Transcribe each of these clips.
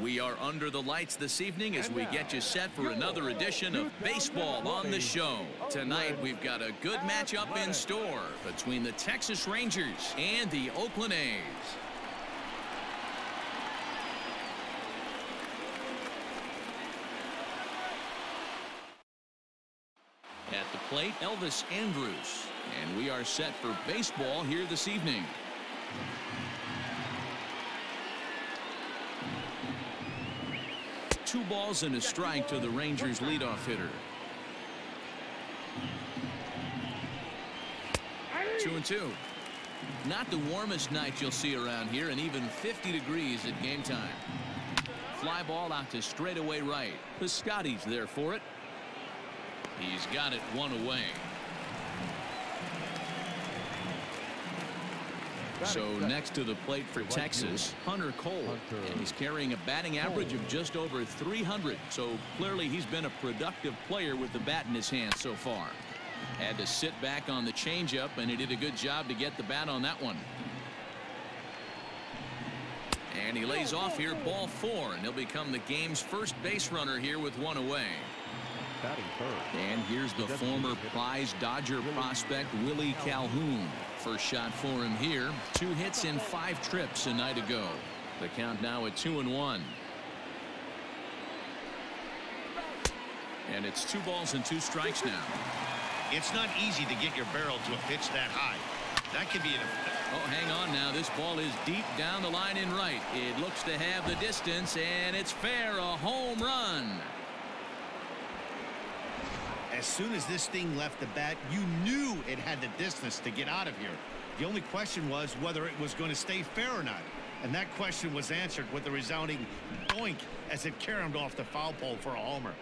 We are under the lights this evening as we get you set for another edition of Baseball on the Show. Tonight, we've got a good matchup in store between the Texas Rangers and the Oakland A's. At the plate, Elvis Andrus. And we are set for baseball here this evening. Two balls and a strike to the Rangers leadoff hitter. Two and two. Not the warmest night you'll see around here and even 50 degrees at game time. Fly ball out to straightaway right. Piscotty's there for it. He's got it one away. So next to the plate for Texas, Hunter Cole. And he's carrying a batting average of just over 300. So clearly he's been a productive player with the bat in his hand so far. Had to sit back on the changeup, and he did a good job to get the bat on that one. And he lays off here, ball four, and he'll become the game's first base runner here with one away. And here's the former prize Dodger prospect Willie Calhoun. First shot for him here. Two hits in five trips a night ago. The count now at two and one. And it's two balls and two strikes now. It's not easy to get your barrel to a pitch that high. That could be an. Oh, hang on now. This ball is deep down the line in right. It looks to have the distance, and it's fair. A home run. As soon as this thing left the bat, you knew it had the distance to get out of here. The only question was whether it was going to stay fair or not. And that question was answered with a resounding boink as it caromed off the foul pole for a homer.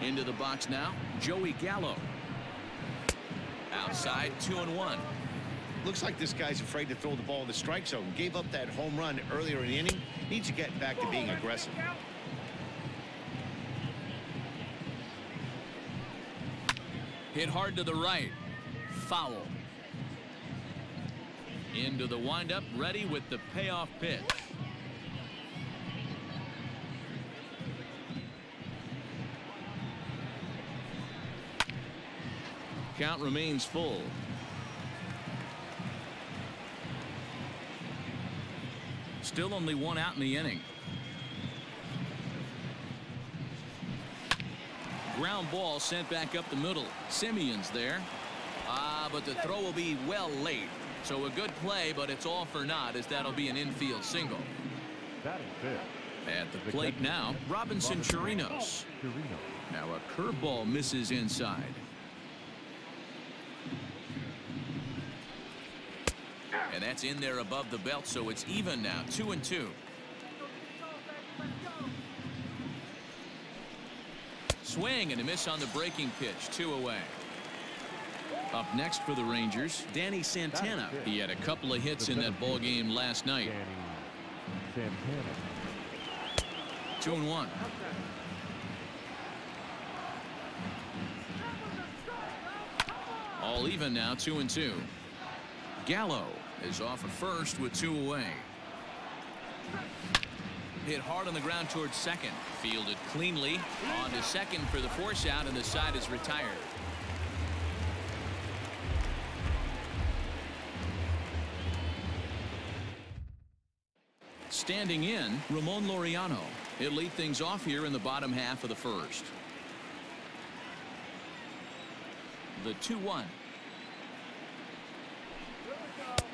Into the box now, Joey Gallo. Outside, two and one. Looks like this guy's afraid to throw the ball in the strike zone. Gave up that home run earlier in the inning. Needs to get back to being aggressive. Hit hard to the right. Foul. Into the windup, ready with the payoff pitch. Count remains full. Still only one out in the inning. Ground ball sent back up the middle. Semien's there. Ah, but the throw will be well late. So a good play, but it's all for naught as that'll be an infield single. At the plate now, Robinson Chirinos. Now a curveball misses inside. And that's in there above the belt, so it's even now, two and two. Swing and a miss on the breaking pitch, two away. Up next for the Rangers, Danny Santana. He had a couple of hits in that ball game last night. Two and one. All even now, two and two. Gallo is off at first with two away. Hit hard on the ground towards second. Fielded cleanly. On to second for the force out, and the side is retired. Standing in, Ramon Laureano. He'll lead things off here in the bottom half of the first. The 2-1.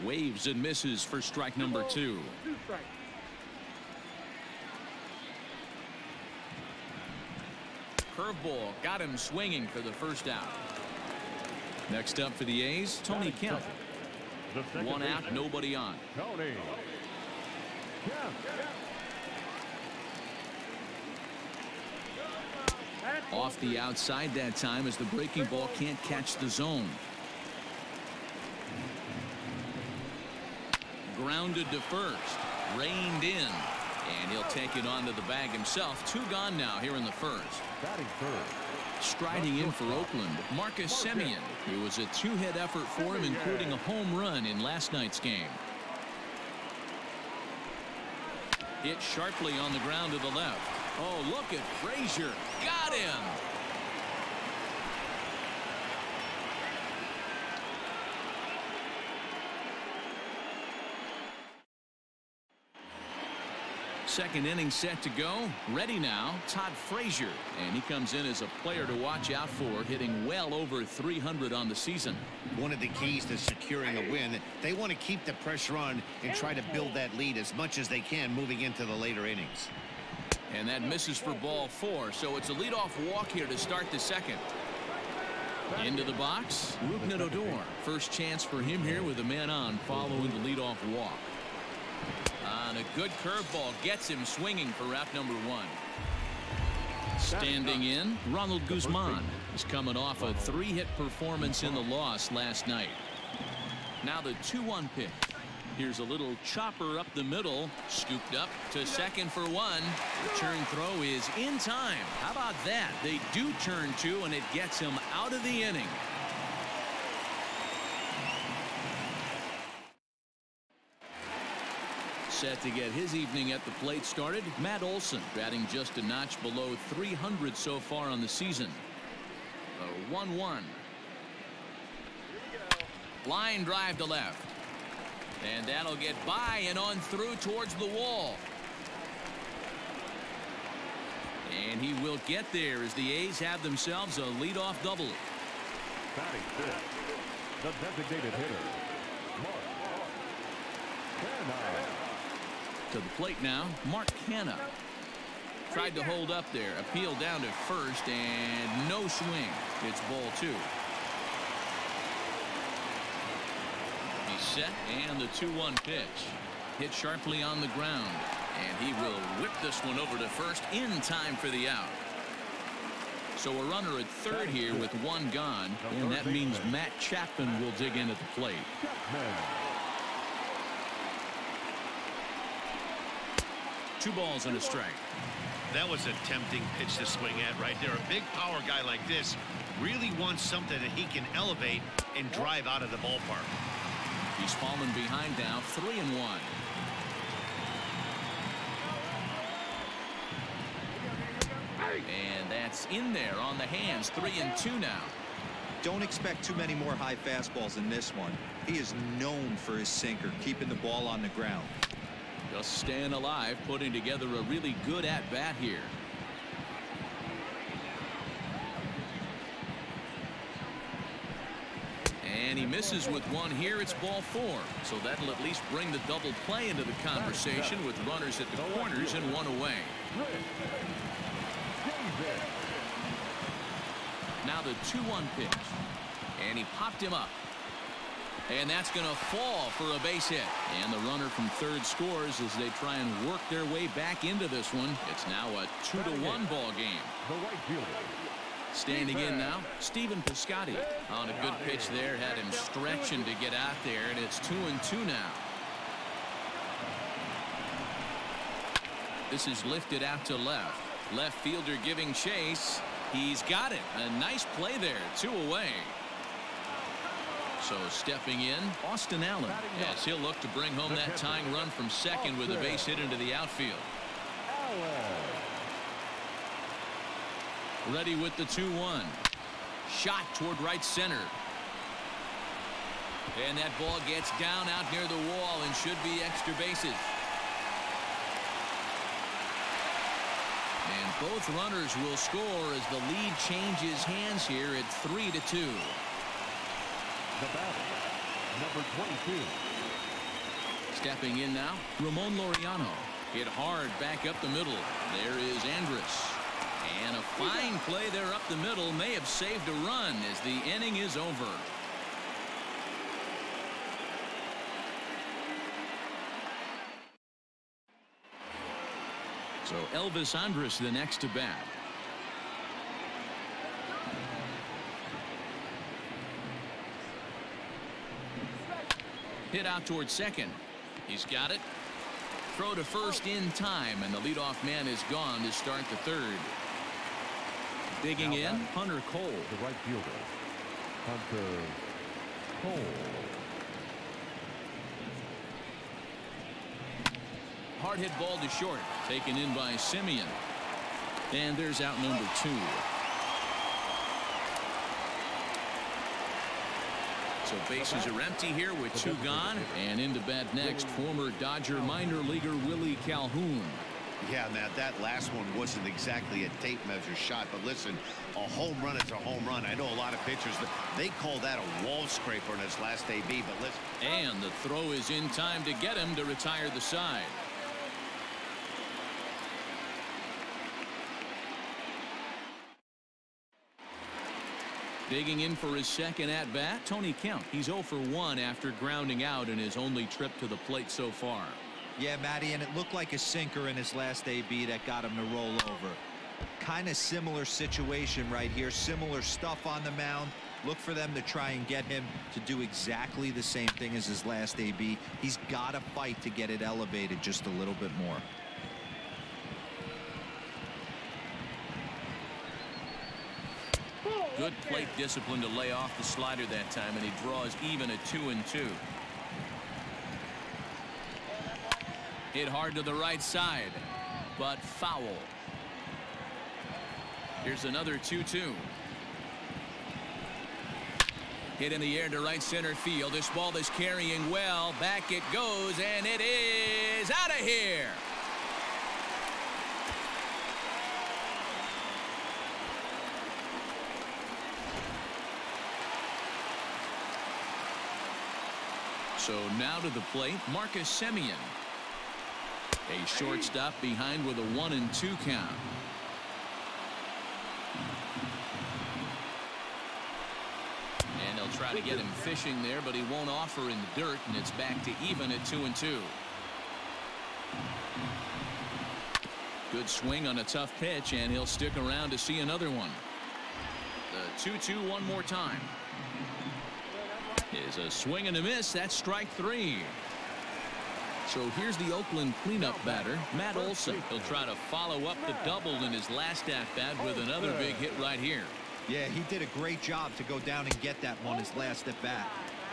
Waves and misses for strike number two. Curveball got him swinging for the first out. Next up for the A's, Tony Kemp. One out, nobody on. Tony. Off the outside that time as the breaking ball can't catch the zone. Grounded to first. Reined in. And he'll take it onto the bag himself. Two gone now here in the first. Striding in for Oakland, Marcus Semien. It was a two-hit effort for him, including a home run in last night's game. Hit sharply on the ground to the left. Oh, look at Frazier. Got him. Second inning set to go. Ready now, Todd Frazier. And he comes in as a player to watch out for, hitting well over 300 on the season. One of the keys to securing a win, they want to keep the pressure on and try to build that lead as much as they can moving into the later innings. And that misses for ball four, so it's a leadoff walk here to start the second. Into the box, Rougned Odor. First chance for him here with a man on following the leadoff walk. On a good curveball gets him swinging for wrap number one. Standing in, Ronald Guzman is coming off a three-hit performance in the loss last night. Now the 2-1 pitch. Here's a little chopper up the middle, scooped up to second for one. The turn throw is in time. How about that? They do turn two, and it gets him out of the inning. Set to get his evening at the plate started, Matt Olson batting just a notch below 300 so far on the season. A 1-1. Line drive to left. And that'll get by and on through towards the wall. And he will get there as the A's have themselves a leadoff double. Batting fifth, the designated hitter, Mark Canha. To the plate now, Mark Canha. Tried to hold up there. Appeal down to first and no swing. It's ball two. He's set and the 2-1 pitch. Hit sharply on the ground. And he will whip this one over to first in time for the out. So a runner at third here with one gone. And that means Matt Chapman will dig in at the plate. Two balls and a strike. That was a tempting pitch to swing at right there. A big power guy like this really wants something that he can elevate and drive out of the ballpark. He's fallen behind now, three and one. And that's in there on the hands, three and two now. Don't expect too many more high fastballs in this one. He is known for his sinker, keeping the ball on the ground. Just staying alive, putting together a really good at-bat here. And he misses with one here. It's ball four. So that'll at least bring the double play into the conversation with runners at the corners and one away. Now the 2-1 pitch. And he popped him up. And that's going to fall for a base hit. And the runner from third scores as they try and work their way back into this one. It's now a 2 to one ball game. The right fielder. Standing in now, Stephen Piscotty. On a good pitch there, had him stretching to get out there, and it's 2 and 2 now. This is lifted out to left. Left fielder giving chase. He's got it. A nice play there. Two away. So stepping in, Austin Allen. Yes, he'll look to bring home that tying run from second with a base hit into the outfield. Ready with the 2-1. Shot toward right center. And that ball gets down out near the wall and should be extra bases. And both runners will score as the lead changes hands here at 3 to 2. The batter, number 22. Stepping in now, Ramon Laureano. Hit hard back up the middle. There is Andrus. And a fine play there up the middle may have saved a run as the inning is over. So Elvis Andrus the next to bat. Hit out towards second. He's got it. throw to first oh. in time, and the leadoff man is gone to start the third. Digging in, Hunter Cole. The right fielder, Hunter Cole. Hard hit ball to short. Taken in by Semien. And there's out number two. So bases are empty here with two gone. And into bat next, former Dodger minor leaguer Willie Calhoun. Yeah, Matt, that last one wasn't exactly a tape measure shot, but listen, a home run is a home run. I know a lot of pitchers, they call that a wall scraper in his last AB, but listen. And the throw is in time to get him to retire the side. Digging in for his second at bat, Tony Kemp. He's 0 for 1 after grounding out in his only trip to the plate so far. Yeah, Matty, and it looked like a sinker in his last AB that got him to roll over. Kind of similar situation right here. Similar stuff on the mound. Look for them to try and get him to do exactly the same thing as his last AB. He's got to fight to get it elevated just a little bit more. Good plate discipline to lay off the slider that time, and he draws even at two and two. Hit hard to the right side, but foul. Here's another 2-2. Hit in the air to right center field. This ball is carrying well. Back it goes, and it is out of here. So now to the plate, Marcus Semien. A shortstop behind with a one and two count. And they'll try to get him fishing there, but he won't offer in the dirt, and it's back to even at two and two. Good swing on a tough pitch, and he'll stick around to see another one. The 2-2 one more time is a swing and a miss. That's strike three. So here's the Oakland cleanup batter, Matt Olson. He'll try to follow up the double in his last at-bat with another big hit right here. Yeah, he did a great job to go down and get that one his last at-bat.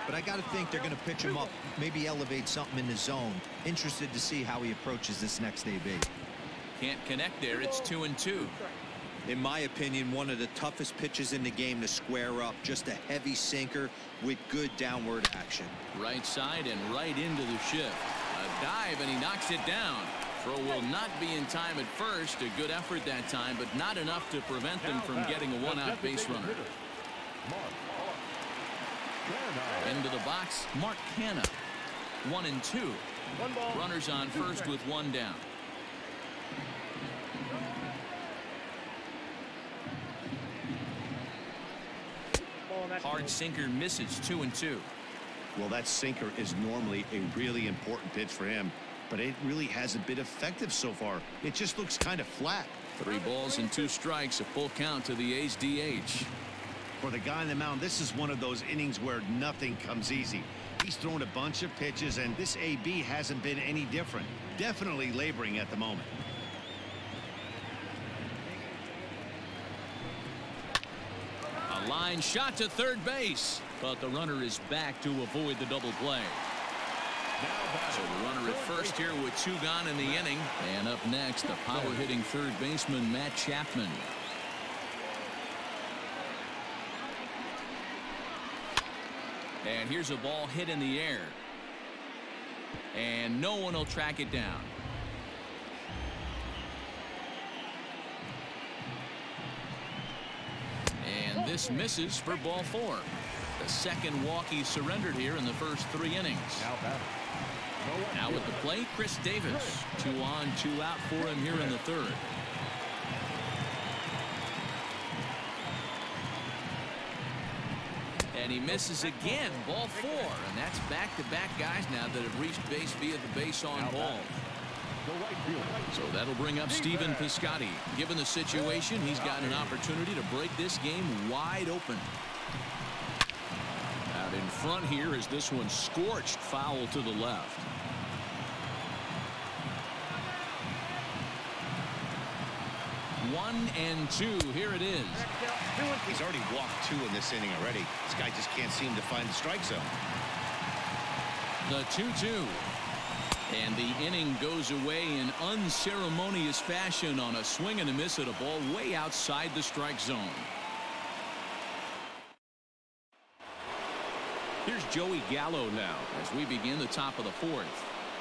But I got to think they're going to pitch him up, maybe elevate something in the zone. Interested to see how he approaches this next AB. Can't connect there. It's two and two in my opinion, one of the toughest pitches in the game to square up. Just a heavy sinker with good downward action. Right side and right into the shift. A dive, and he knocks it down. Throw will not be in time at first. A good effort that time, but not enough to prevent them from getting a one-out base runner. Into the box, Mark Canha. One and two. Runners on first with one down. Hard sinker misses two and two. Well, that sinker is normally a really important pitch for him, but it really hasn't been effective so far. It just looks kind of flat. Three balls and two strikes, a full count to the A's DH. For the guy on the mound, this is one of those innings where nothing comes easy. He's thrown a bunch of pitches, and this AB hasn't been any different. Definitely laboring at the moment. Line shot to third base, but the runner is back to avoid the double play. So the runner at first here with two gone in the inning. And up next, the power hitting third baseman, Matt Chapman. And here's a ball hit in the air. And no one will track it down. This misses for ball four. The second walk he surrendered here in the first three innings. Now with the play, Khris Davis. Two on, two out for him here in the third. And he misses again, ball four. And that's back-to-back -back guys now that have reached base via the base on ball. So that'll bring up Stephen Piscotty. Given the situation, he's got an opportunity to break this game wide open. Out in front here is this one scorched foul to the left. One and two. Here it is. He's already walked two in this inning already. This guy just can't seem to find the strike zone. The 2-2. And the inning goes away in unceremonious fashion on a swing and a miss at a ball way outside the strike zone. Here's Joey Gallo now as we begin the top of the fourth.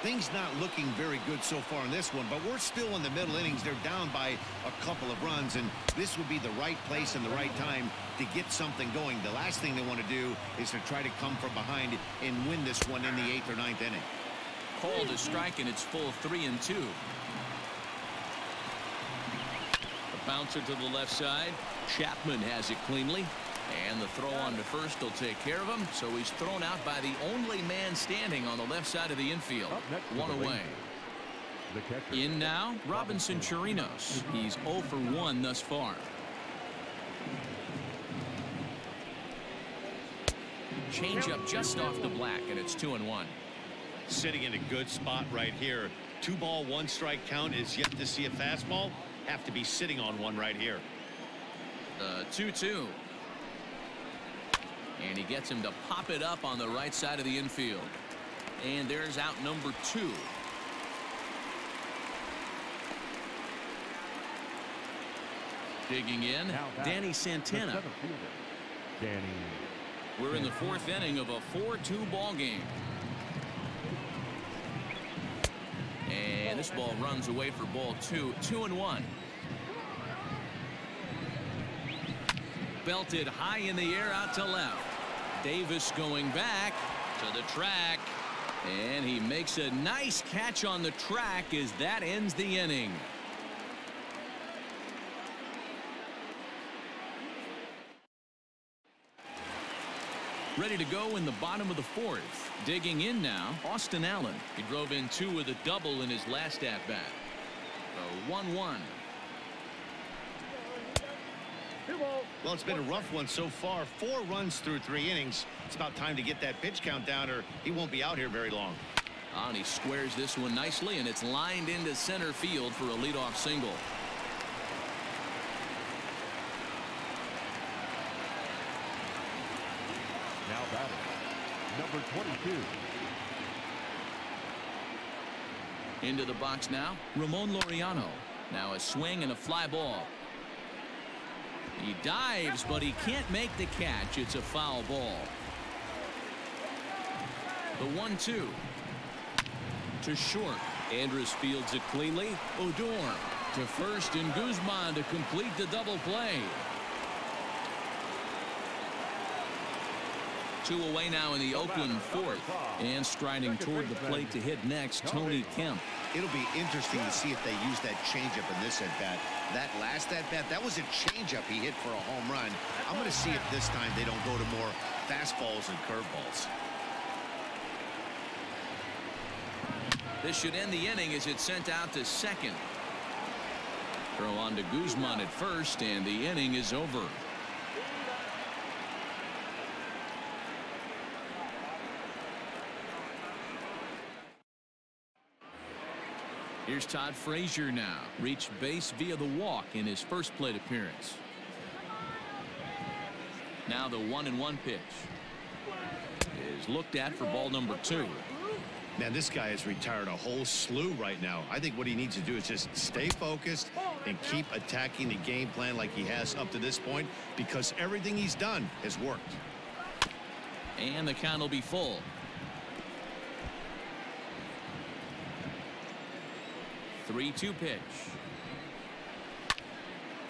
Things not looking very good so far in this one, but we're still in the middle innings. They're down by a couple of runs, and this would be the right place and the right time to get something going. The last thing they want to do is to try to come from behind and win this one in the eighth or ninth inning. Called to strike, and it's full three and two. A bouncer to the left side. Chapman has it cleanly. And the throw on to first will take care of him. So he's thrown out by the only man standing on the left side of the infield. One away. In now, Robinson Chirinos. He's 0 for 1 thus far. Change up just off the black, and it's 2 and 1. Sitting in a good spot right here. Two ball, one strike count is yet to see a fastball. Have to be sitting on one right here. The 2 2. And he gets him to pop it up on the right side of the infield. And there's out number two. Digging in, Danny Santana. Danny. We're in the fourth inning of a 4-2 ball game. And this ball runs away for ball two. Two and one. Belted high in the air out to left. Davis going back to the track. And he makes a nice catch on the track as that ends the inning. Ready to go in the bottom of the fourth. Digging in now, Austin Allen. He drove in two with a double in his last at-bat. The 1-1. Well, it's been a rough one so far. Four runs through three innings. It's about time to get that pitch count down or he won't be out here very long. Ah, and he squares this one nicely, and it's lined into center field for a leadoff single. Number 22. Into the box now, Ramon Laureano. Now a swing and a fly ball. He dives, but he can't make the catch. It's a foul ball. The 1-2. To short. Andrus fields it cleanly. Odor to first and Guzman to complete the double play. Two away now in the Oakland fourth. And striding toward the plate to hit next, Tony Kemp. It'll be interesting to see if they use that changeup in this at-bat. That last at-bat, that was a changeup he hit for a home run. I'm going to see if this time they don't go to more fastballs and curveballs. This should end the inning as it's sent out to second. Throw on to Guzman at first, and the inning is over. Here's Todd Frazier now. Reached base via the walk in his first plate appearance. Now the one and one pitch is looked at for ball number two. Man, this guy has retired a whole slew right now. I think what he needs to do is just stay focused and keep attacking the game plan like he has up to this point because everything he's done has worked. And the count will be full. Three-two pitch.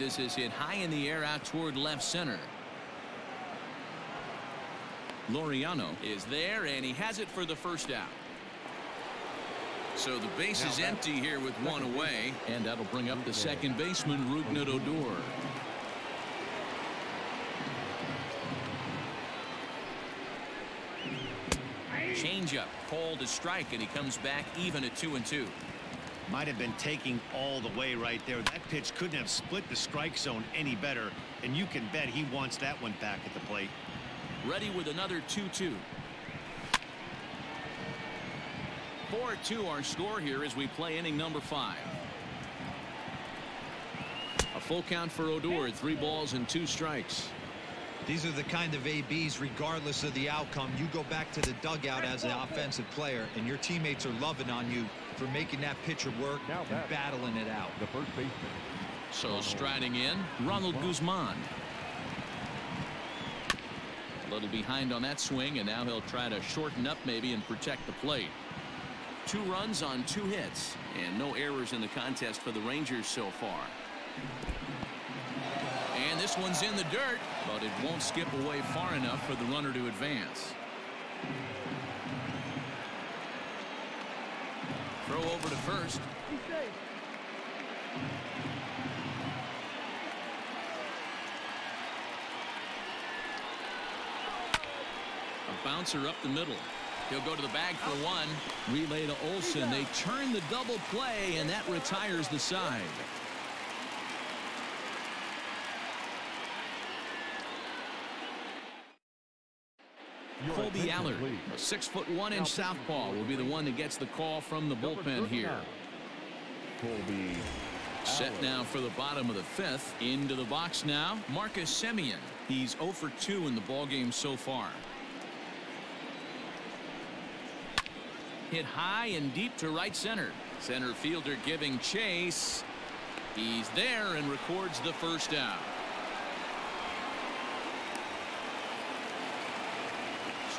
This is hit high in the air out toward left center. Laureano is there and he has it for the first out. So the base is empty here with one away and that'll bring up the second baseman Rougned Odor. Changeup called to strike and he comes back even at two and two. Might have been taking all the way right there. That pitch couldn't have split the strike zone any better and you can bet he wants that one back at the plate. Ready with another 2-2. 4-2 our score here as we play inning number five. A Full count for Odor. Three balls and two strikes. These are the kind of ABs, regardless of the outcome. You go back to the dugout as an offensive player, and your teammates are loving on you for making that pitcher work now and battling it out. The first baseman. So striding in, Ronald Guzman. A little behind on that swing, and now he'll try to shorten up maybe and protect the plate. Two runs on two hits, and no errors in the contest for the Rangers so far. And this one's in the dirt, but it won't skip away far enough for the runner to advance. Throw over to first. A bouncer up the middle. He'll go to the bag for one. Relay to Olson. They turn the double play, and that retires the side. Kolby Allard, a six foot one inch southpaw, will be the one that gets the call from the bullpen here. Kolby. Set now for the bottom of the fifth. Into the box now, Marcus Semien. He's 0 for 2 in the ballgame so far. Hit high and deep to right center. Center fielder giving chase. He's there and records the first out.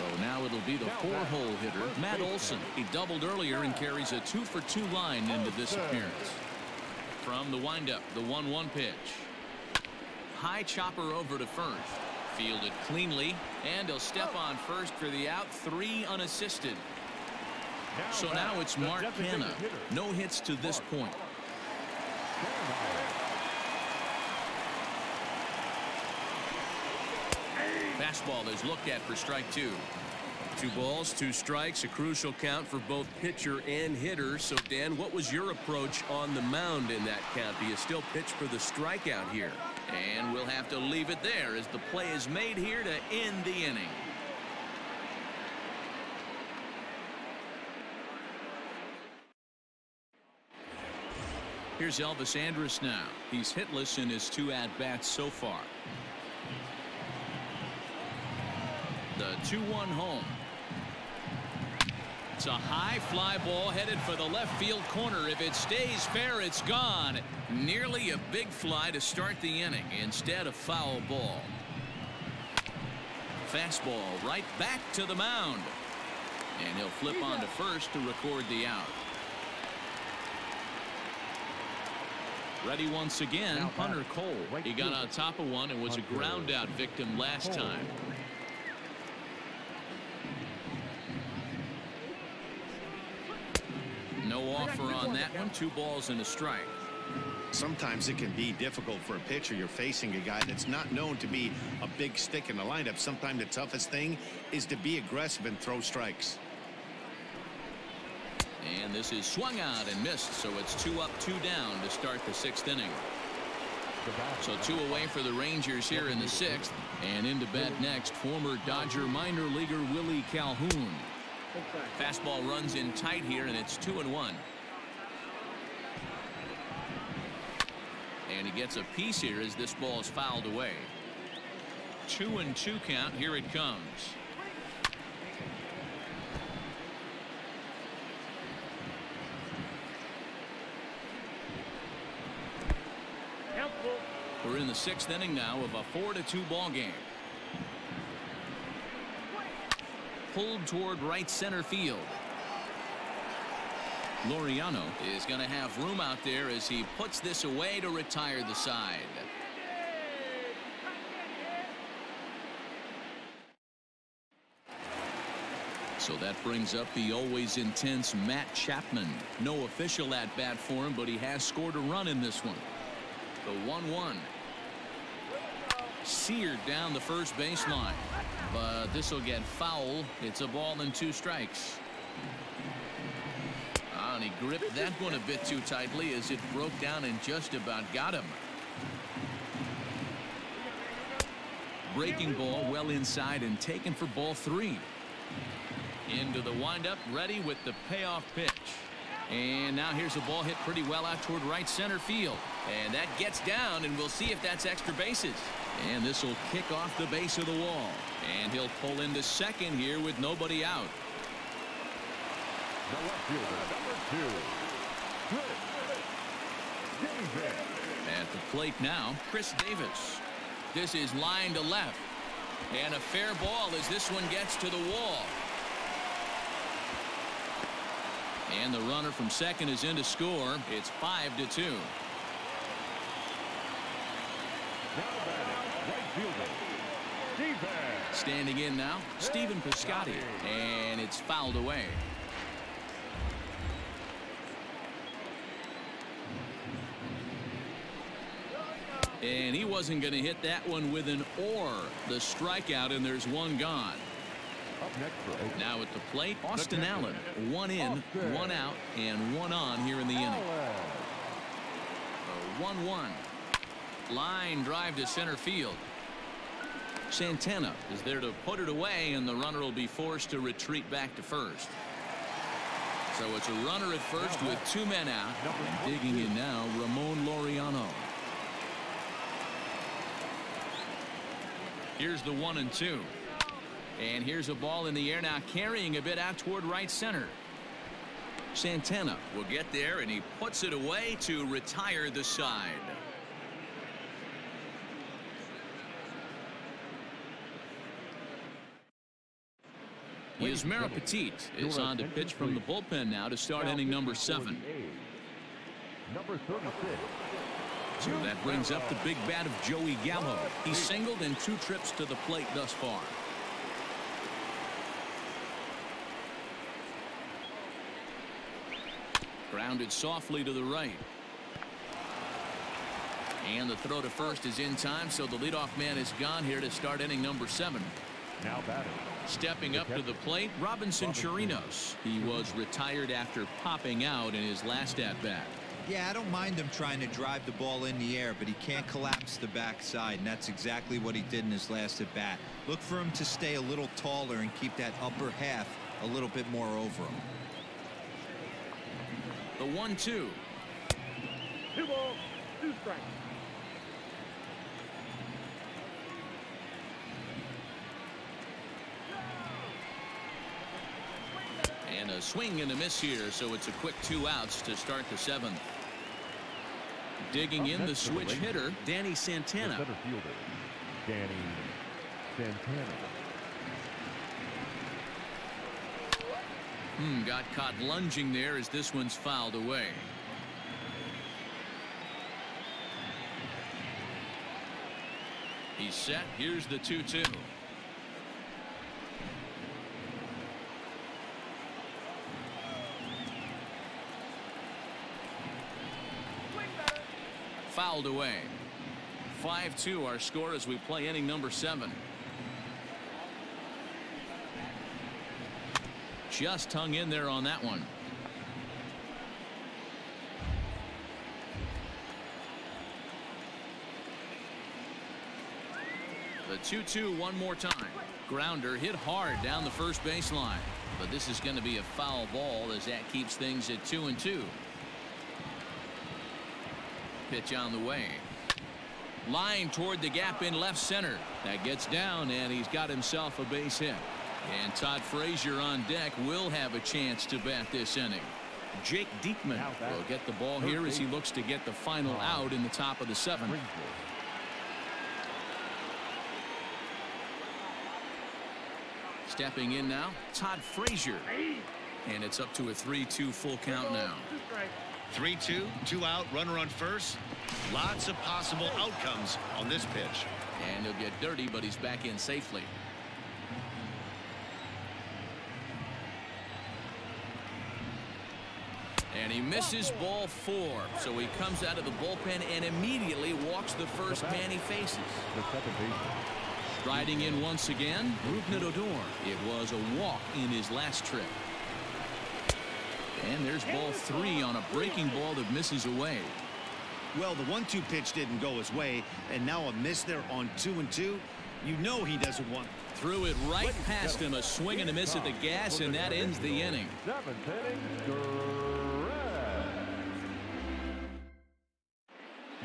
So now it'll be the four-hole hitter, Matt Olson. He doubled earlier and carries a two for two line into this appearance. From the windup, the 1-1 pitch. High chopper over to first. Fielded cleanly, and he'll step on first for the out, three unassisted. So now it's Mark Canha. No hits to this point. Fastball is looked at for strike two. Two balls, two strikes, a crucial count for both pitcher and hitter. So, Dan, what was your approach on the mound in that count? Do you still pitch for the strikeout here? And we'll have to leave it there as the play is made here to end the inning. Here's Elvis Andrus now. He's hitless in his two at-bats so far. The 2-1 home. It's a high fly ball headed for the left field corner. If it stays fair, it's gone. Nearly a big fly to start the inning instead of foul ball. Fastball right back to the mound. And he'll flip on to first to record the out. Ready once again, Hunter Cole. He got on top of one and was a ground out victim last time. No offer on that one. Two balls and a strike. Sometimes it can be difficult for a pitcher. You're facing a guy that's not known to be a big stick in the lineup. Sometimes the toughest thing is to be aggressive and throw strikes. And this is swung out and missed, so it's two up, two down to start the sixth inning. So two away for the Rangers here in the sixth. And into bat next, former Dodger minor leaguer Willie Calhoun. Fastball runs in tight here, and it's two and one. And he gets a piece here as this ball is fouled away. Two and two count. Here it comes. We're in the sixth inning now of a four to two ball game. Pulled toward right center field. Laureano is going to have room out there as he puts this away to retire the side. So that brings up the always intense Matt Chapman. No official at bat for him, but he has scored a run in this one. The 1-1. Seared down the first baseline. But this will get foul. It's a ball and two strikes. Gripped that one a bit too tightly as it broke down and just about got him. Breaking ball well inside and taken for ball three. Into the windup, ready with the payoff pitch. And now here's a ball hit pretty well out toward right center field. And that gets down, and we'll see if that's extra bases. And this will kick off the base of the wall. And he'll pull into second here with nobody out. The left fielder, number two, Khris Davis. At the plate now, Khris Davis. This is line to left. And a fair ball as this one gets to the wall. And the runner from second is in to score. It's 5 to 2. Standing in now, Stephen Piscotty. And it's fouled away. And he wasn't going to hit that one with an or. The strikeout, and there's one gone. Now at the plate, Austin Allen. One in, one out, and one on here in the inning. 1-1. Line drive to center field. Santana is there to put it away, and the runner will be forced to retreat back to first. So it's a runner at first with two men out. And digging in now, Ramon Laureano. Here's the one and two. And here's a ball in the air now carrying a bit out toward right center. Santana will get there and he puts it away to retire the side. Yusmeiro Petit is on to pitch from the bullpen now to start inning number seven. Number 36. That brings up the big bat of Joey Gallo. He singled in two trips to the plate thus far. Grounded softly to the right. And the throw to first is in time, so the leadoff man is gone here to start inning number seven. Now batting. Stepping up to the plate, Robinson Chirinos. He was retired after popping out in his last at-bat. Yeah, I don't mind him trying to drive the ball in the air, but he can't collapse the backside, and that's exactly what he did in his last at bat. Look for him to stay a little taller and keep that upper half a little bit more over him. The one two. Two balls, two strikes. And a swing and a miss here, so it's a quick two outs to start the seventh. Digging in the switch hitter, Danny Santana. center fielder, Danny Santana. Hmm, got caught lunging there as this one's fouled away. He's set. Here's the 2-2. Away. 5-2 our score as we play inning number seven. Just hung in there on that one. The 2-2 one more time. Grounder hit hard down the first baseline. But this is going to be a foul ball as that keeps things at 2 and 2. Pitch on the way. Line toward the gap in left center. That gets down and he's got himself a base hit. And Todd Frazier on deck will have a chance to bat this inning. Jake Diekman will get the ball here as he looks to get the final out in the top of the seventh. Stepping in now, Todd Frazier. And it's up to a 3-2 full count now. 3-2, two out, runner on first. Lots of possible outcomes on this pitch. And he'll get dirty, but he's back in safely. And he misses ball four. So he comes out of the bullpen and immediately walks the first man he faces. The second baseman, Riding in once again, Rougned Odor. It was a walk in his last trip. And there's ball three on a breaking ball that misses away. Well, the one-two pitch didn't go his way, and now a miss there on two and two. You know he doesn't want. Threw it right past him, a swing and a miss at the gas, and that ends the inning.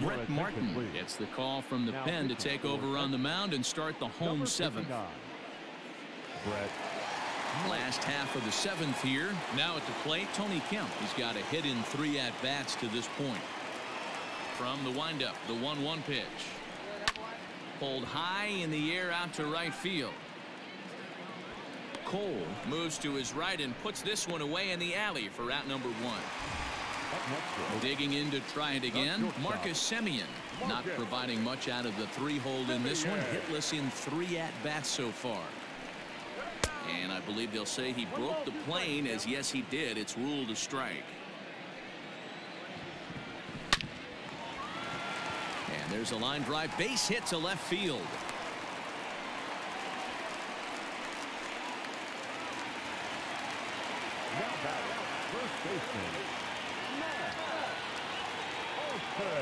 Brett Martin gets the call from the pen to take over on the mound and start the home seventh. Brett Last half of the seventh here. Now at the plate, Tony Kemp. He's got a hit in three at-bats to this point. From the windup, the 1-1 pitch. Pulled high in the air out to right field. Cole moves to his right and puts this one away in the alley for out number one. Digging in to try it again, Marcus Semien Not providing much out of the three hold in this one. Hitless in three at-bats so far. And I believe they'll say he broke the plane as yes he did. It's ruled a strike. And there's a line drive base hit to left field.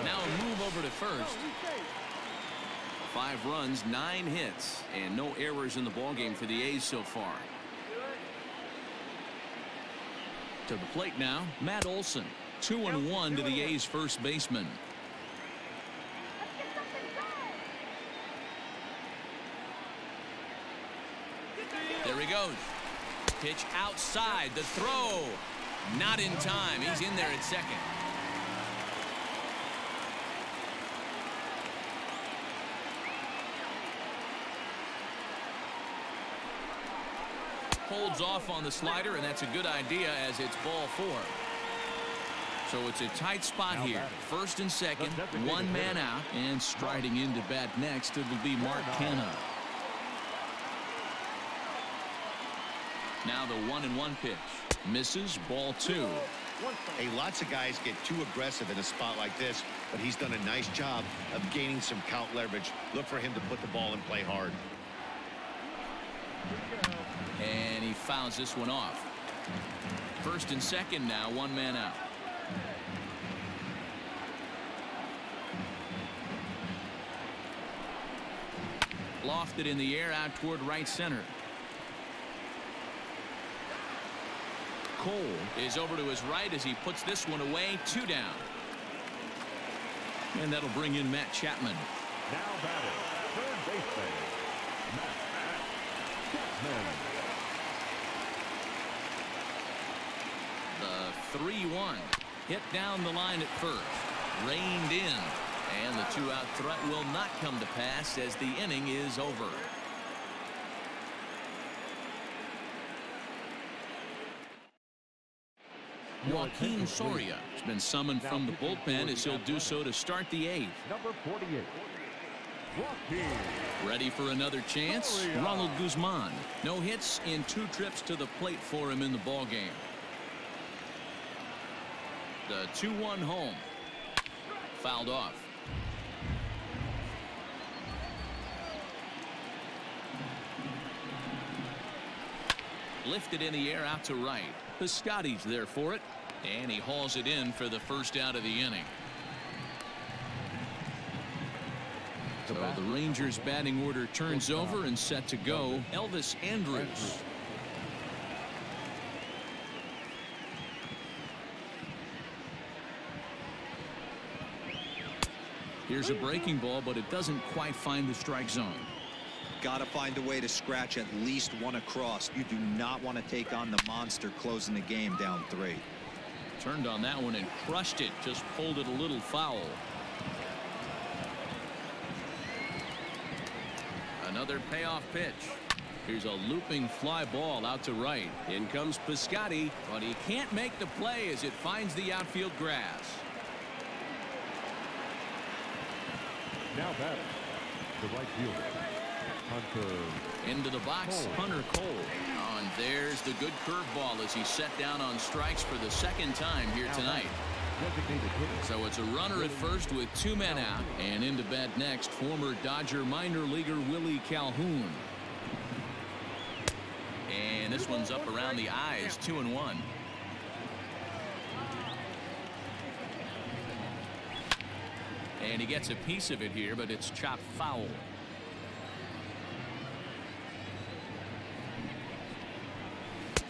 Now a move over to first. Five runs, nine hits, and no errors in the ballgame for the A's so far. To the plate now, Matt Olson. Two and one to the A's first baseman. There he goes. Pitch outside. The throw. Not in time. He's in there at second. Holds off on the slider, and that's a good idea as it's ball four. So it's a tight spot here. First and second, one man out, and striding into bat next, it will be Mark Canha. Now the one and one pitch. Misses, ball two. Hey, lots of guys get too aggressive in a spot like this, but he's done a nice job of gaining some count leverage. Look for him to put the ball and play hard. And he fouls this one off. First and second now, one man out. Lofted in the air out toward right center. Cole is over to his right as he puts this one away. Two down. And that'll bring in Matt Chapman. Now batting, third baseman, Matt Chapman. The 3-1 hit down the line at first. Reined in. And the two-out threat will not come to pass as the inning is over. Joakim Soria has been summoned from the bullpen as he'll do so to start the eighth. Number 48. Ready for another chance? Ronald Guzman. No hits in two trips to the plate for him in the ball game. The 2-1 home. Fouled off. Lifted in the air out to right. Piscotty's there for it. And he hauls it in for the first out of the inning. So the Rangers batting order turns over and set to go. Elvis Andrus. Here's a breaking ball, but it doesn't quite find the strike zone. Got to find a way to scratch at least one across. You do not want to take on the monster closing the game down three. Turned on that one and crushed it. Just pulled it a little foul. Another payoff pitch. Here's a looping fly ball out to right. In comes Piscotty, but he can't make the play as it finds the outfield grass. Now batting, the right fielder, Hunter. Into the box, Cole. Hunter Cole. Oh, and there's the good curveball as he set down on strikes for the second time here tonight. So it's a runner at first with two men out. And into bat next, former Dodger minor leaguer Willie Calhoun. And this one's up around the eyes, two and one. And he gets a piece of it here, but it's chopped foul.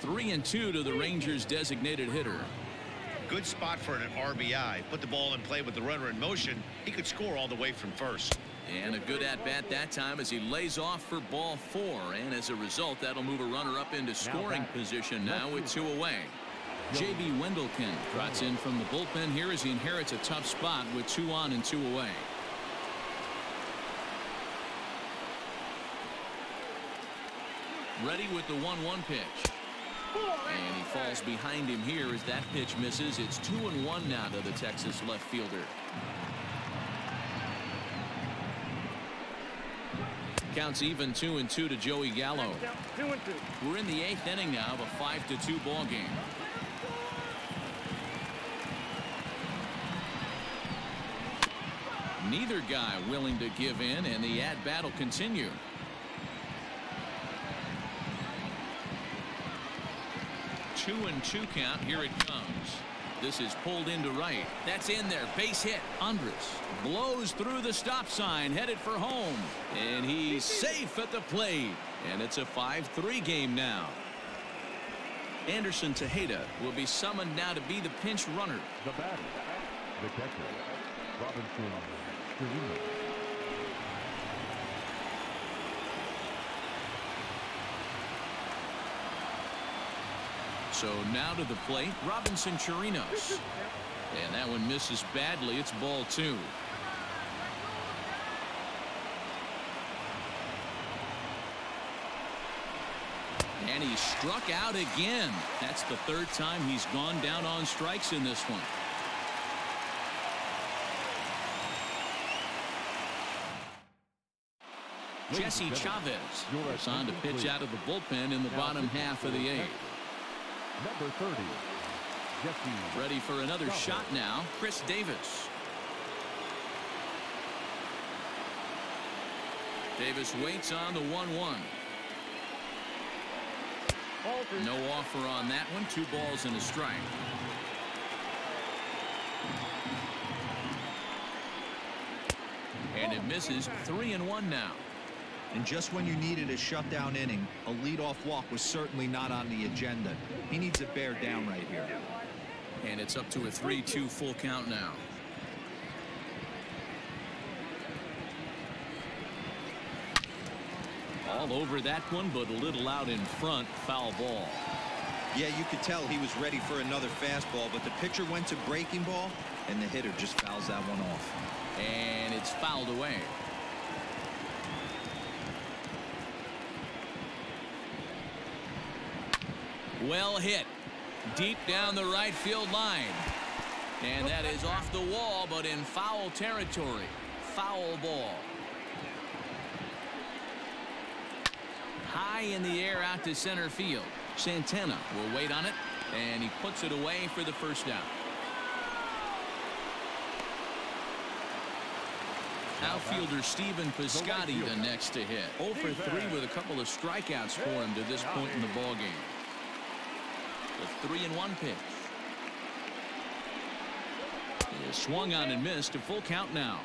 Three and two to the Rangers designated hitter. good spot for an RBI. Put the ball in play with the runner in motion. He could score all the way from first. And a good at-bat that time as he lays off for ball four. And as a result, that'll move a runner up into scoring position now with two away. J.B. Wendelken trots in from the bullpen here as he inherits a tough spot with two on and two away. Ready with the 1-1 pitch. And he falls behind him here as that pitch misses. It's two and one now to the Texas left fielder. Counts even two and two to Joey Gallo. We're in the eighth inning now of a five to two ball game. Neither guy willing to give in and the ad battle continue. Two and two count. Here it comes. This is pulled into right. That's in there. Base hit. Andrus blows through the stop sign, headed for home. And he's safe at the plate. And it's a 5-3 game now. Anderson Tejeda will be summoned now to be the pinch runner. The batter, the catcher, Robinson So now to the plate, Robinson Chirinos. And that one misses badly. It's ball two. And he struck out again. That's the third time he's gone down on strikes in this one. Jesse Chavez is on to pitch out of the bullpen in the bottom half of the eighth. Number 30, Jesse. Ready for another shot now, Khris Davis. Davis waits on the 1-1. No offer on that one. Two balls and a strike. And it misses three and one now. And just when you needed a shutdown inning, a leadoff walk was certainly not on the agenda. He needs to bear down right here. And it's up to a 3-2 full count now. All over that one, but a little out in front. Foul ball. Yeah, you could tell he was ready for another fastball, but the pitcher went to breaking ball, and the hitter just fouls that one off. And it's fouled away. Well hit. Deep down the right field line. And that is off the wall, but in foul territory. Foul ball. High in the air out to center field. Santana will wait on it, and he puts it away for the first down. Outfielder Stephen Piscotty the next to hit. 0 for 3 with a couple of strikeouts for him to this point in the ball game. The 3 and 1 pitch. He is swung on and missed a full count now.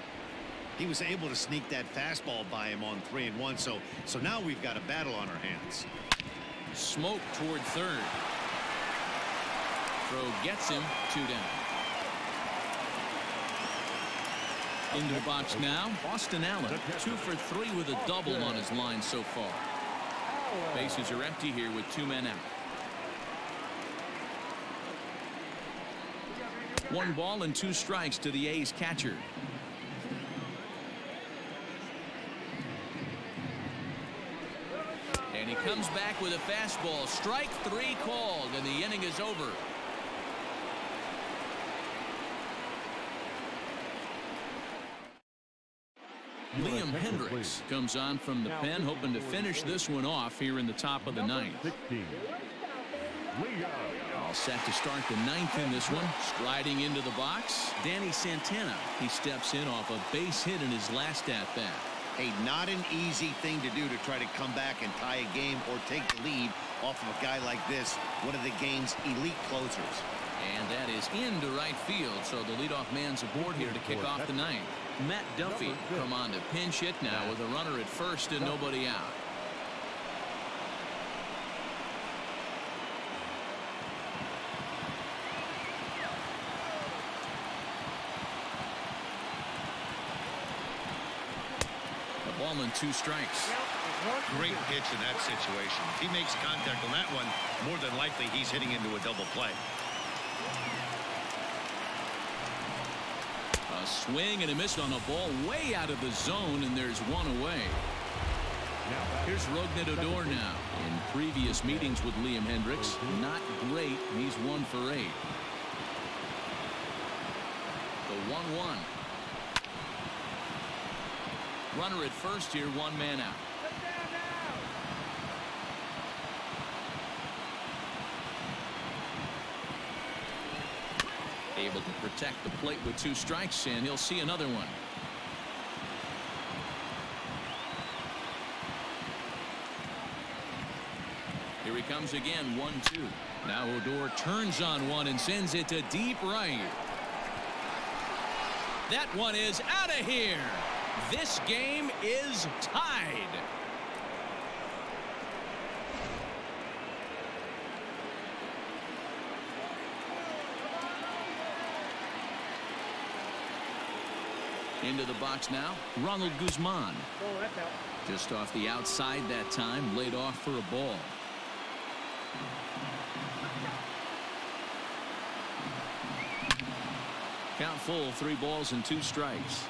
He was able to sneak that fastball by him on 3 and 1 so so now we've got a battle on our hands. Smoke toward third. Throw gets him two down. Into the box now, Austin Allen, two for three with a double on his line so far. Bases are empty here with two men out. One ball and two strikes to the A's catcher. And he comes back with a fastball. Strike three called, and the inning is over. Liam Hendriks comes on from the pen, hoping to finish this one off here in the top of the ninth. All set to start the ninth in this one. Striding into the box, Danny Santana. He steps in off a base hit in his last at bat. Hey, not an easy thing to do to try to come back and tie a game or take the lead off of a guy like this, one of the game's elite closers. And that is into right field, so the leadoff man's aboard here to kick off the ninth. Matt Duffy come on to pinch hit now with a runner at first and nobody out. Ball and two strikes. Great pitch in that situation. If he makes contact on that one, more than likely he's hitting into a double play. A swing and a miss on a ball way out of the zone, and there's one away. Here's Rougned Odor now. In previous meetings with Liam Hendriks, not great. He's one for eight. The 1-1. Runner at first here, one man out. Able to protect the plate with two strikes, and he'll see another one. Here he comes again, 1-2. Now Odor turns on one and sends it to deep right. That one is out of here. This game is tied. Into the box now, Ronald Guzman. Oh, Just off the outside that time, laid off for a ball. Count full, three balls and two strikes.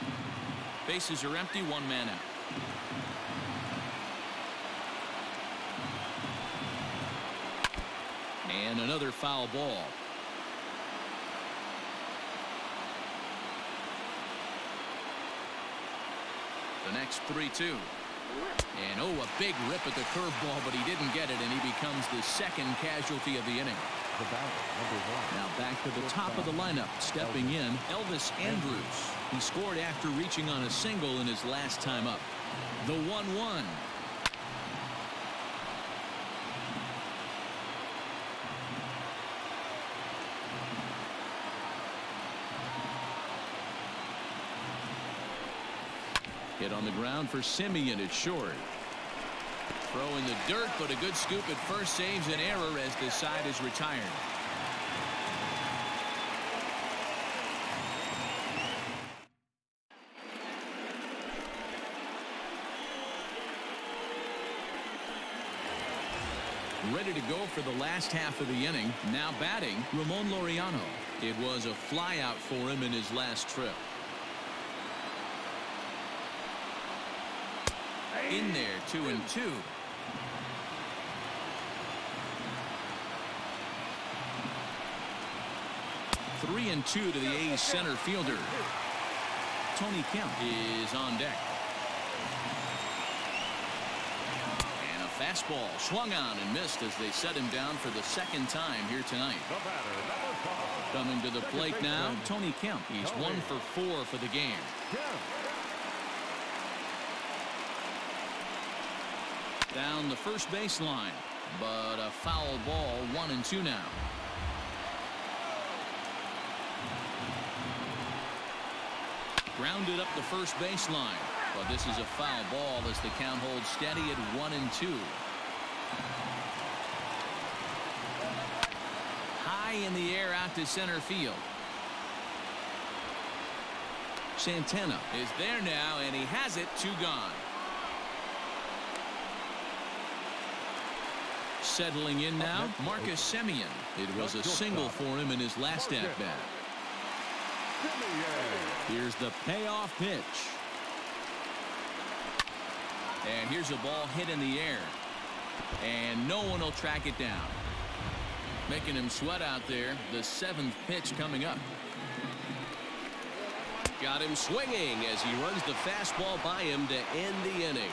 Bases are empty, one man out. And another foul ball. The next 3-2. And oh, a big rip at the curveball, but he didn't get it, and he becomes the second casualty of the inning. Now back to the top of the lineup, stepping in, Elvis Andrus. He scored after reaching on a single in his last time up. The 1-1. Hit on the ground for Semien at short. Throw in the dirt, but a good scoop at first saves an error as the side is retired. Ready to go for the last half of the inning. Now batting, Ramon Laureano. It was a flyout for him in his last trip. In there, two and two. Three and two to the A's center fielder. Tony Kemp is on deck. And a fastball swung on and missed as they set him down for the second time here tonight. Coming to the plate now, Tony Kemp. He's one for four for the game. Down the first baseline, but a foul ball, one and two now. Grounded up the first baseline. But this is a foul ball as the count holds steady at one and two. High in the air out to center field. Santana is there now, and he has it, two gone. Settling in now, Marcus Semien. It was a single for him in his last at-bat. Here's the payoff pitch. And here's a ball hit in the air. And no one will track it down. Making him sweat out there. The seventh pitch coming up. Got him swinging as he runs the fastball by him to end the inning.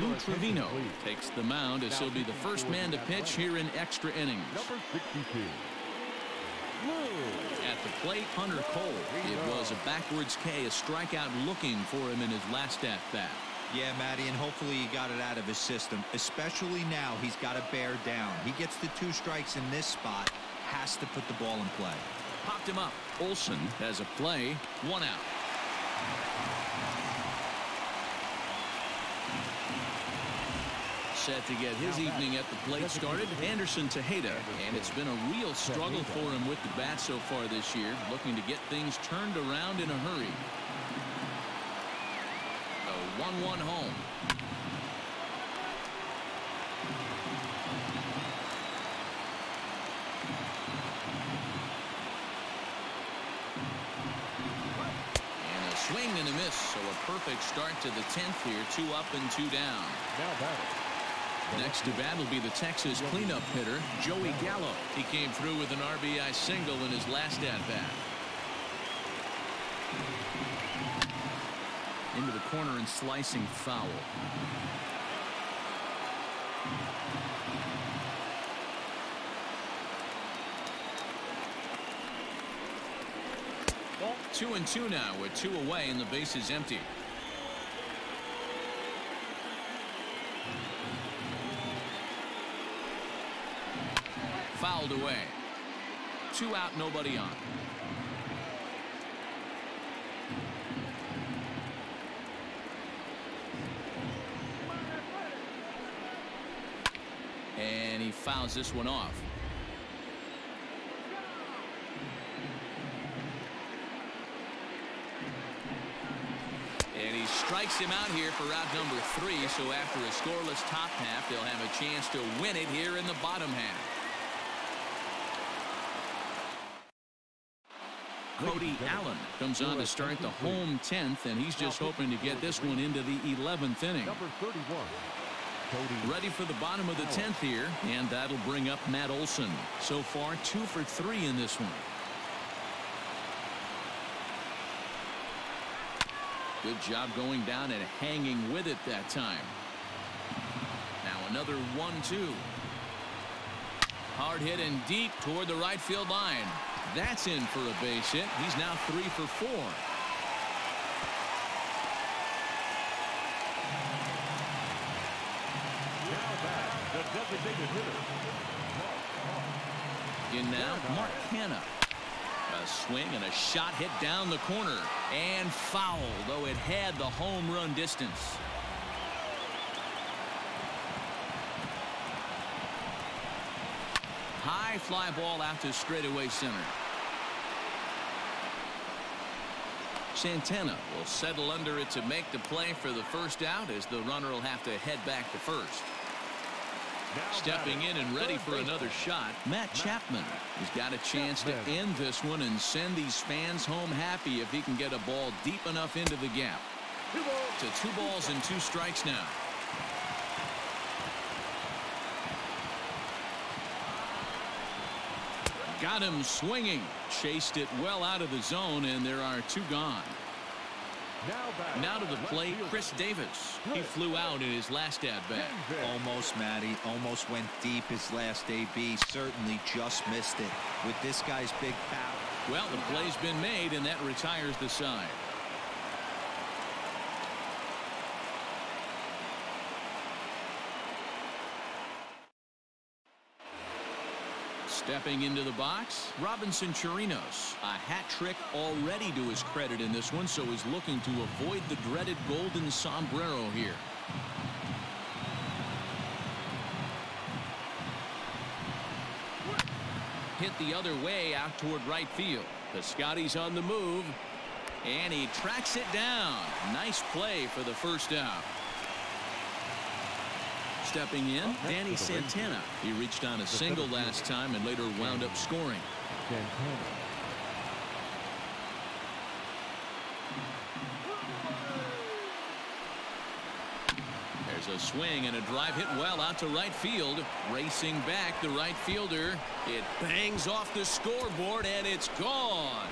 Lou Trivino takes the mound as he'll be the first man to pitch here in extra innings. Number 62. At the plate, Hunter Cole. It was a backwards K, a strikeout looking for him in his last at bat. Yeah, Matty, and hopefully he got it out of his system. Especially now, he's got to bear down. He gets the two strikes in this spot, has to put the ball in play. Popped him up. Olson has a play, one out. Set to get his evening at the plate started. Anderson Tejeda. And it's been a real struggle for him with the bat so far this year. Looking to get things turned around in a hurry. A 1-1 home. And a swing and a miss. So a perfect start to the 10th here. Two up and two down. Next to bat will be the Texas cleanup hitter, Joey Gallo. He came through with an RBI single in his last at-bat. Into the corner and slicing foul. Two and two now with two away and the base is empty. Away. Two out, nobody on. And he fouls this one off. And he strikes him out here for route number three. So after a scoreless top half, they'll have a chance to win it here in the bottom half. Cody Allen comes on to start the home 10th, and he's just hoping to get this one into the 11th inning. Ready for the bottom of the 10th here, and that'll bring up Matt Olson. So far, two for three in this one. Good job going down and hanging with it that time. Now another 1-2. Hard hit and deep toward the right field line. That's in for a base hit. He's now three for four. In now, Mark Canha. A swing and a shot hit down the corner and foul, though it had the home run distance. High fly ball out to straightaway center. Santana will settle under it to make the play for the first out as the runner will have to head back to first. Stepping in and ready for another shot, Matt Chapman. He's got a chance to end this one and send these fans home happy if he can get a ball deep enough into the gap. To two balls and two strikes now. Got him swinging. Chased it well out of the zone, and there are two gone. Now to the plate, Khris Davis. He flew out in his last at-bat. Almost, Matty. Almost went deep his last AB. Certainly just missed it. With this guy's big power. Well, the play's been made, and that retires the side. Stepping into the box, Robinson Chirinos. A hat trick already to his credit in this one, so he's looking to avoid the dreaded golden sombrero here. Hit the other way out toward right field. Piscotty's on the move, and he tracks it down. Nice play for the first out. Stepping in, Danny Santana. He reached on a single last time and later wound up scoring. There's a swing and a drive hit well out to right field. Racing back the right fielder. It bangs off the scoreboard and it's gone.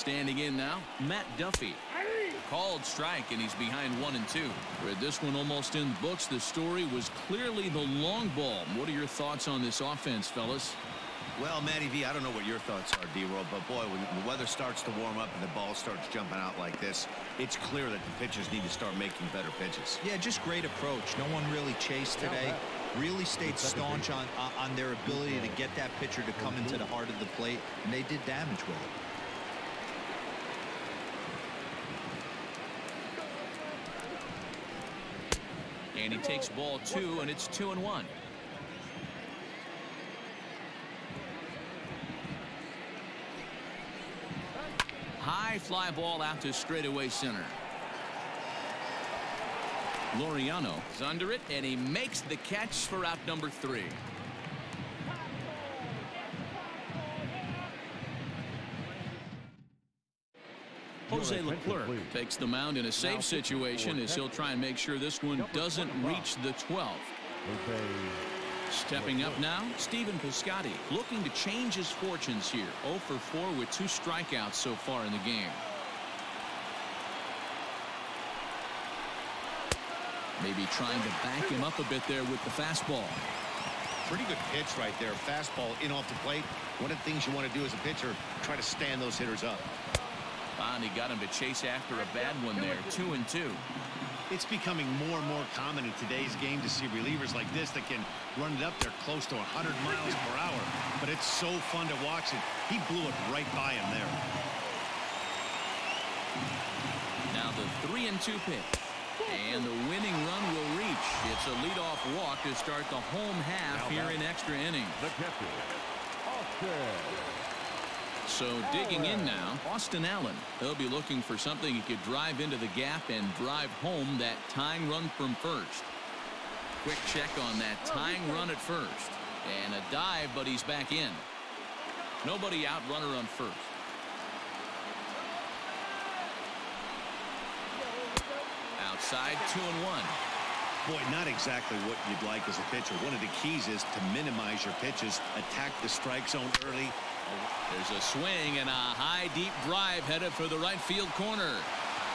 Standing in now, Matt Duffy. Called strike, and he's behind one and two. With this one almost in the books, the story was clearly the long ball. What are your thoughts on this offense, fellas? Well, Matty V, I don't know what your thoughts are, D-Roll, but boy, when the weather starts to warm up and the ball starts jumping out like this, it's clear that the pitchers need to start making better pitches. Yeah, just great approach. No one really chased today. really stayed staunch on, on their ability to get that pitcher to come into the heart of the plate, and they did damage with it. And he takes ball two, and it's two and one. High fly ball out to straightaway center. Laureano is under it, and he makes the catch for out number three. Jose Leclerc takes the mound in a safe situation as he'll try and make sure this one doesn't reach the 12th. Stepping up now, Stephen Piscotty looking to change his fortunes here. 0 for 4 with two strikeouts so far in the game. Maybe trying to back him up a bit there with the fastball. Pretty good pitch right there. Fastball in off the plate. One of the things you want to do as a pitcher, try to stand those hitters up. Finally got him to chase after a bad one there. Two and two. It's becoming more and more common in today's game to see relievers like this that can run it up there close to 100 miles per hour. But it's so fun to watch it. He blew it right by him there. Now the three and two pitch. And the winning run will reach. It's a leadoff walk to start the home half here in extra innings. The catcher, Austin so digging in now, Austin Allen. He'll be looking for something he could drive into the gap and drive home that tying run from first. Quick check on that tying run at first. And a dive, but he's back in. Nobody out runner on first. Outside, two and one. Boy, not exactly what you'd like as a pitcher. One of the keys is to minimize your pitches, attack the strike zone early, there's a swing and a high deep drive headed for the right field corner.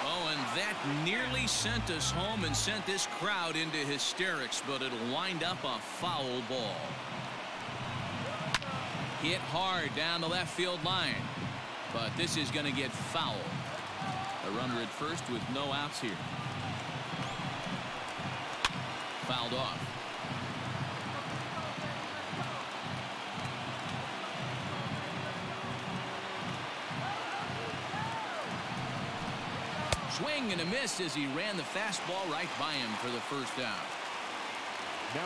Oh, and that nearly sent us home and sent this crowd into hysterics, but it'll wind up a foul ball. Hit hard down the left field line, but this is going to get foul. A runner at first with no outs here. Fouled off. Swing and a miss as he ran the fastball right by him for the first out.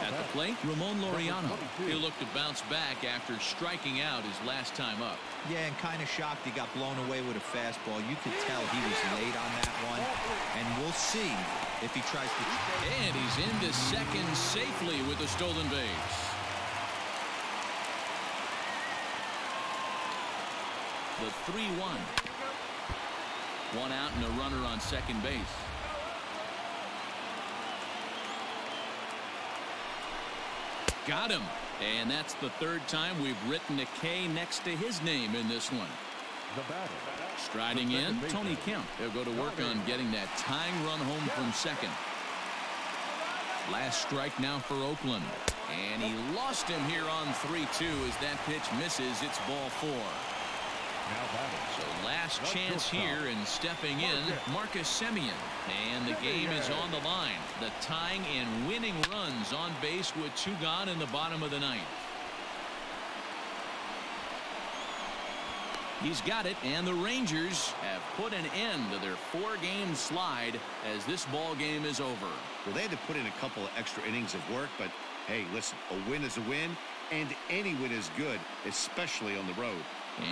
At the plate, Ramon Laureano. He looked to bounce back after striking out his last time up. Yeah, and kind of shocked he got blown away with a fastball. You could tell he was late on that one. And we'll see if he tries to... And he's into second safely with a stolen base. The 3-1. One out and a runner on second base. Got him. And that's the third time we've written a K next to his name in this one. Striding in, Tony Kemp. He'll go to work on getting that tying run home from second. Last strike now for Oakland. And he lost him here on 3-2 as that pitch misses. It's ball four. So last chance here and stepping in Marcus Semien. and the game is on the line the tying and winning runs on base with two gone in the bottom of the ninth. He's got it and the Rangers have put an end to their four game slide as this ball game is over. Well they had to put in a couple of extra innings of work but hey listen a win is a win and any win is good especially on the road.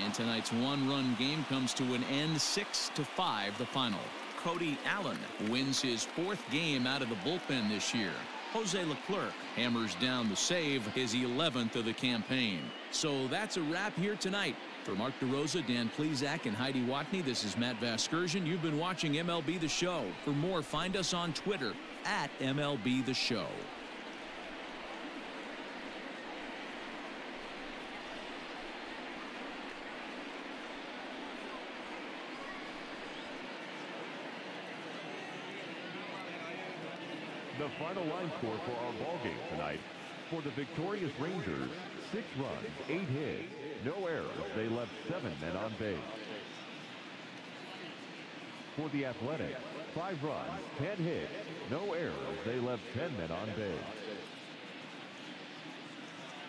And tonight's one-run game comes to an end 6 to 5 the final. Cody Allen wins his fourth game out of the bullpen this year. Jose Leclerc hammers down the save his 11th of the campaign. So that's a wrap here tonight. For Mark DeRosa, Dan Plesac, and Heidi Watney, this is Matt Vasgersian. You've been watching MLB The Show. For more, find us on Twitter at MLB The Show. The final line score for our ball game tonight. For the victorious Rangers, six runs, eight hits, no errors. They left seven men on base. For the Athletics, five runs, ten hits, no errors. They left ten men on base.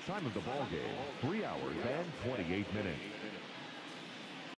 Time of the ball game, 3 hours and 28 minutes.